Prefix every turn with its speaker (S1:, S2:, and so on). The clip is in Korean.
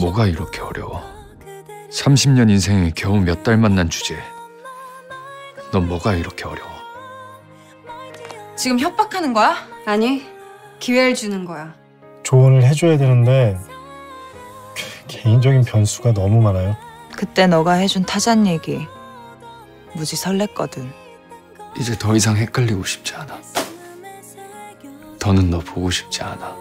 S1: 뭐가 이렇게 어려워? 30년 인생에 겨우 몇 달 만난 주제. 넌 뭐가 이렇게 어려워?
S2: 지금 협박하는 거야?
S3: 아니, 기회를 주는 거야.
S4: 조언을 해줘야 되는데 개인적인 변수가 너무 많아요.
S5: 그때 너가 해준 타잔 얘기 무지 설렜거든.
S1: 이제 더 이상 헷갈리고 싶지 않아. 더는 너 보고 싶지 않아.